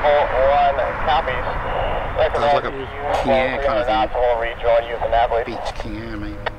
Vehicle 1 copies. Sounds like a King kind of thing. We'll King maybe.